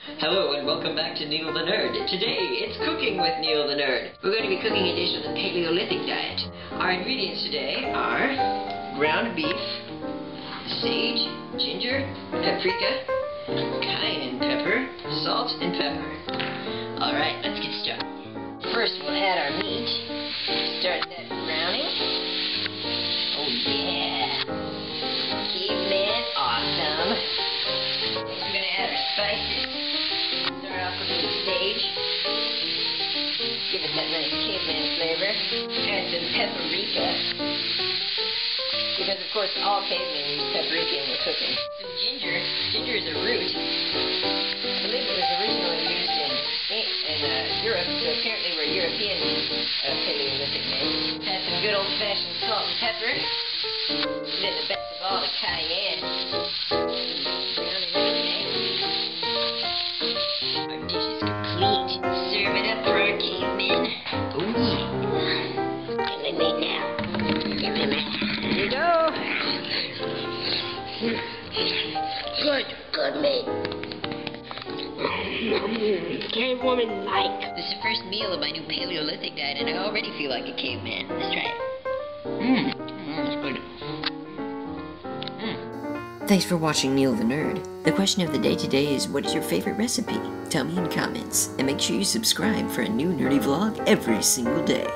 Hello and welcome back to Neil the Nerd. Today it's cooking with Neil the Nerd. We're going to be cooking a dish on the Paleolithic diet. Our ingredients today are ground beef, sage, ginger, paprika, With a little sage. Give it that nice caveman flavor. Add some paprika. Because of course all cavemen use paprika in their cooking. Some ginger. Ginger is a root. I believe it was originally used in in uh, Europe, so apparently we're European uh, Paleolithic men. Add some good old-fashioned salt and pepper. Good, good meat. Cave woman like. This is the first meal of my new Paleolithic diet, and I already feel like a caveman. Let's try it. Mmm. Mmm, it's good. Mmm. Thanks for watching Neil the Nerd. The question of the day today is what is your favorite recipe? Tell me in comments, and make sure you subscribe for a new nerdy vlog every single day.